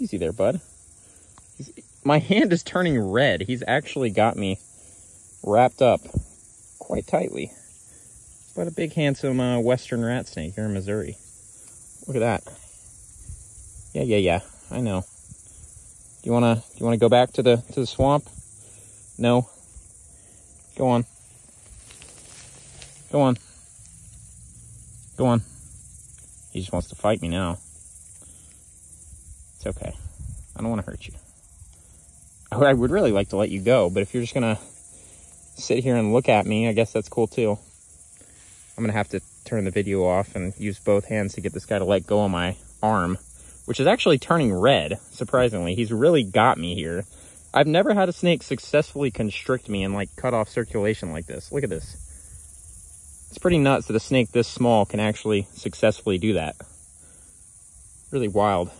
Easy there, bud. He's, my hand is turning red. He's actually got me wrapped up quite tightly. But a big, handsome uh, western rat snake here in Missouri. Look at that. Yeah, yeah, yeah. I know. Do you wanna? Do you wanna go back to the to the swamp? No. Go on. Go on. Go on. He just wants to fight me now. It's okay. I don't want to hurt you. I would really like to let you go, but if you're just gonna sit here and look at me, I guess that's cool too. I'm gonna have to turn the video off and use both hands to get this guy to let go of my arm, which is actually turning red, surprisingly. He's really got me here. I've never had a snake successfully constrict me and like cut off circulation like this. Look at this. It's pretty nuts that a snake this small can actually successfully do that. Really wild.